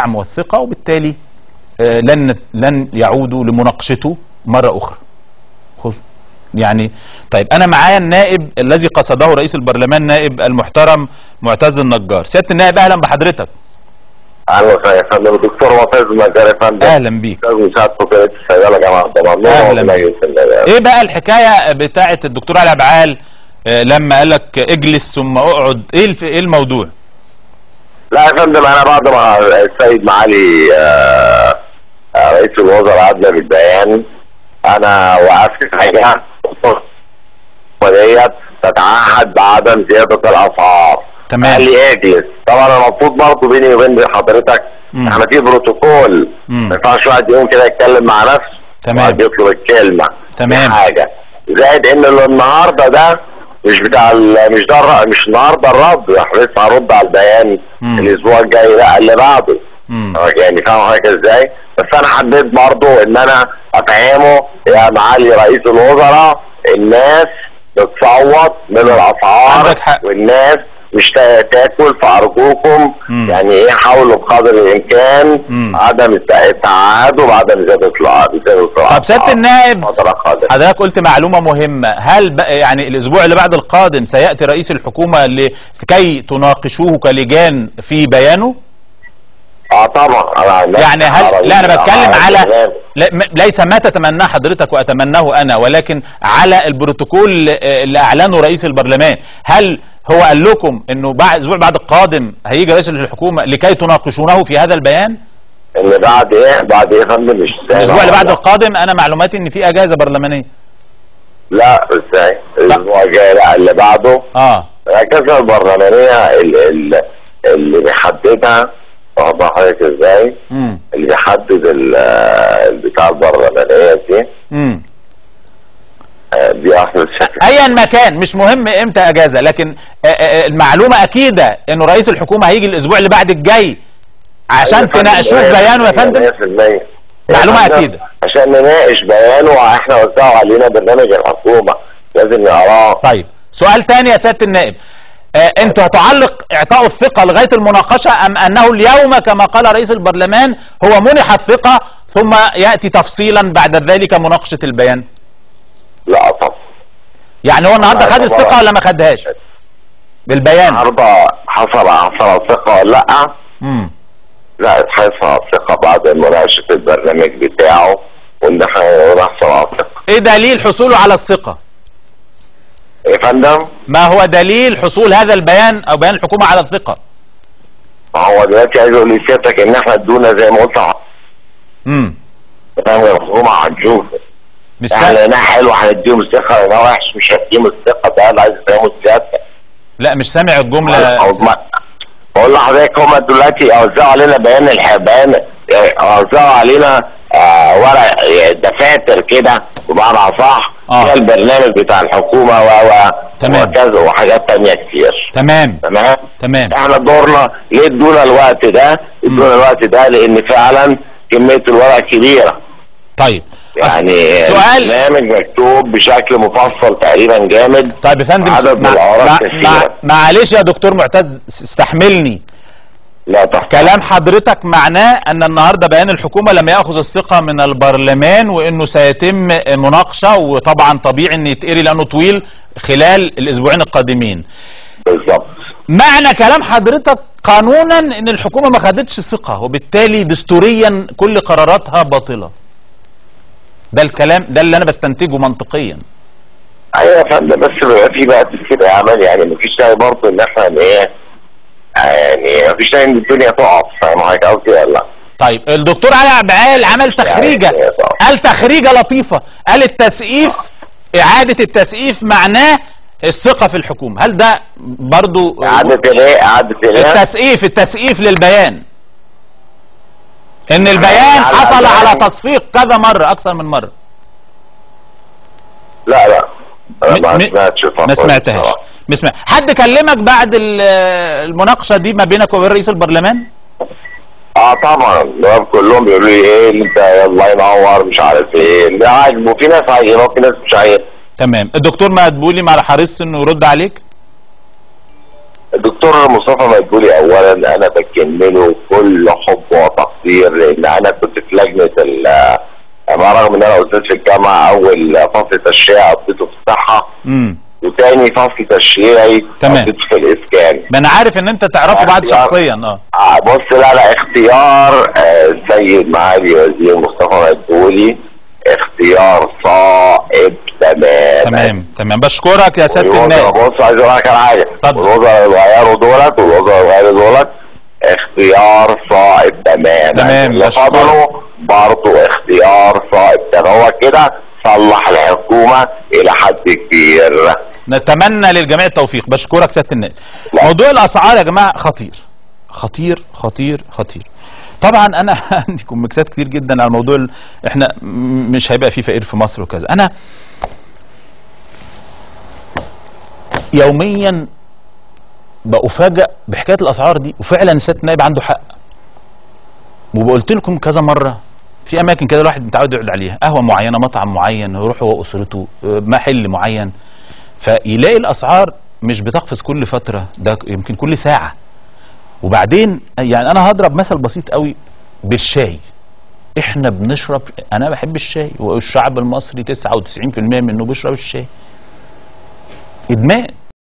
الدعم والثقة وبالتالي آه، لن لن يعودوا لمناقشته مرة أخرى. يعني طيب أنا معايا النائب الذي قصده رئيس البرلمان نائب المحترم معتز النجار. سيادة النائب أهلا بحضرتك. أهلا وسهلا يا فندم. الدكتور معتز النجار يا فندم. أهلا بيك. أستاذ مساعد الضمان الله بيك. إيه بقى الحكاية بتاعة الدكتور علي عبعال آه، لما قال لك اجلس ثم اقعد إيه. إيه الموضوع؟ لا يا فندم أنا بعد ما السيد معالي آه، آه، رئيس الوزراء ادلى بالبيان أنا وقفت حاجة وديت تتعهد بعدم زيادة الأسعار تمام. قال لي اجلس طبعا أنا المفروض برضه بيني وبين حضرتك. إحنا في بروتوكول. ما ينفعش واحد يقوم كده يتكلم مع نفسه تمام. يطلب الكلمة تمام. حاجة زائد إن اللي النهارده ده مش بتاع ال- مش ده مش النهارده الرد لسه هنرد على البيان. الأسبوع الجاي لا اللي بعده مم. يعني فاهم حضرتك إزاي؟ بس أنا حبيت برضه إن أنا أفهمه يا معالي رئيس الوزراء الناس بتصوت من الأسعار. والناس مش تا- تاكل فارجوكم. يعني إيه حاولوا بقدر الامكان مم. عدم الت- التعهد وعدم زياده الاسعار طب سيادة النائب. حضرتك قلت معلومة مهمة هل يعني الأسبوع اللي بعد القادم سيأتي رئيس الحكومة لكي تناقشوه كلجان في بيانه آه طبعا. يعني هل لا أنا بتكلم على ليس ما تتمناه حضرتك وأتمناه أنا ولكن على البروتوكول آه، اللي أعلنه رئيس البرلمان هل هو قال لكم أنه بعد الأسبوع بعد القادم هيجي رئيس الحكومة لكي تناقشونه في هذا البيان؟ اللي بعد إيه؟ بعد إيه يا فندم مش سامع الأسبوع اللي بعد. القادم أنا معلوماتي أن في أجازة برلمانية. لا إزاي؟ الأسبوع الجاي لا اللي بعده. آه. الأجازة البرلمانية ال- ال- اللي بيحددها واضح حضرتك إزاي؟ اللي بيحدد ال- البتاع البرلمانيه دي. امم آه، دي احسن ايا ما كان مش مهم إمتى أجازة لكن آه، آه، المعلومة أكيدة إنه رئيس الحكومة هيجي الأسبوع اللي بعد الجاي عشان تناقشوه في بيانه يا فندم؟ 100% معلومة يا فندم، أكيدة. عشان نناقش بيانه إحنا وزعوا علينا برنامج الحكومة. لازم نقراه. طيب سؤال تاني يا سيادة النائب. آه أنتوا هتعلق إعطاء الثقة لغاية المناقشة أم أنه اليوم كما قال رئيس البرلمان هو منح الثقة ثم يأتي تفصيلا بعد ذلك مناقشة البيان؟ لا طبعا يعني هو النهارده خد. الثقة ولا ما خدهاش؟ بالبيان. النهارده حصل حصل ثقه ولا لا. امم لا حصل ثقه بعد مناقشة البرنامج بتاعه وان نحصل على الثقة. إيه دليل حصوله على الثقة؟ يا فندم؟ ما هو دليل حصول هذا البيان أو بيان الحكومة على الثقة؟ ما هو دلوقتي عايز أقول لسيادتك إن إحنا ادونا زي ما قلت امم الحكومة هنشوف مش إحنا سهل. لقيناه حلو هنديهم الثقة لقيناه وحش مش هنديهم الثقة ده اللي عايز افهمه سيادتك لا مش سامع الجملة. بقول لحضرتك هم دلوقتي أوزعوا علينا بيان الح- بيان أوزعوا علينا آه ورق دفاتر كده بمعنى اصح آه. فيها البرنامج بتاع الحكومة و تمام. وكذا وحاجات تانية كتير. تمام. تمام؟ تمام. إحنا دورنا ليه ادونا الوقت ده؟ ادونا الوقت ده لأن فعلا كمية الورق كبيرة. طيب. يعني سؤال البرنامج مكتوب بشكل مفصل تقريبا جامد. طيب يا فندم عدد مع-. مع- معلش يا دكتور معتز استحملني. لا تحت كلام حضرتك معناه أن النهارده بيان الحكومة لم يأخذ الثقة من البرلمان وإنه سيتم مناقشة وطبعا طبيعي إن يتقري لأنه طويل خلال الأسبوعين القادمين. بالظبط معنى كلام حضرتك قانونا إن الحكومة ما خدتش الثقه وبالتالي دستوريا كل قراراتها باطلة. ده الكلام ده اللي أنا بستنتجه منطقيا. أيوه يا فندم بس بيبقى في بقى كده يا عمل يعني مفيش داعي برضه إن إحنا إيه يعني مفيش داعي إن الدنيا تقف فاهم حضرتك قصدي ولا لأ؟ طيب الدكتور علي عبعال عمل تخريجة يعني طبعا. قال تخريجة لطيفة قال التسقيف إعادة التسقيف معناه الثقة في الحكومة هل ده برضو إعادة الايه؟ إعادة الايه؟ التسقيف التسقيف للبيان إن البيان على حصل. على تصفيق كذا مرة أكثر من مرة لا لا أنا م- ما سمعتش ما سمعتهاش. ما سمعت حد كلمك بعد ال- المناقشة دي ما بينك وبين رئيس البرلمان؟ آه طبعا. كلهم بيقولوا لي إيه أنت الله ينور مش عارف إيه. اللي عاجبه في ناس عاجبه وفي ناس مش عاجبه تمام. الدكتور مدبولي ما حرص إنه يرد عليك؟ الدكتور مصطفى مدبولي اولا أنا بكمله كل حب وتقدير لأن أنا كنت في لجنة ال مع رغم إن أنا أستاذ في الجامعة أول فصل تشريعي قضيته في الصحه امم وتاني فصل تشريعي تمام. في الاسكان ما أنا عارف إن أنت تعرفه بعد. شخصيا آه. آه، بص لا لا اختيار آه، السيد معالي وزير مصطفى مدبولي. اختيار صائب. تماما تمام تمام. بشكرك يا سيادة النائب بص عايز أقول لك على حاجة. اتفضل. الوزراء اللي غيروا دولت والوزراء اللي غيروا دولت. اختيار صائب. تماما تمام، اللي بشكرك. برضه اختيار صائب. كان هو كده صلح الحكومة إلى حد كبير. نتمنى للجميع التوفيق. بشكرك سيادة النائب. موضوع الأسعار يا جماعة خطير. خطير خطير خطير. طبعا أنا عندي كوميكسات كتير جدا على موضوع إحنا مش هيبقى في فقير في مصر وكذا. أنا يوميا بأفاجأ بحكاية الأسعار دي وفعلا سياده النائب عنده حق. وقلت لكم كذا مرة في أماكن كده الواحد متعود يقعد عليها. قهوة معينة مطعم معين يروح هو وأسرته آه، محل معين. فيلاقي الأسعار مش بتقفز كل فترة ده يمكن كل ساعة. وبعدين يعني أنا هضرب مثل بسيط قوي بالشاي. إحنا بنشرب أنا بحب الشاي والشعب المصري 99% منه بيشرب الشاي. إدمان.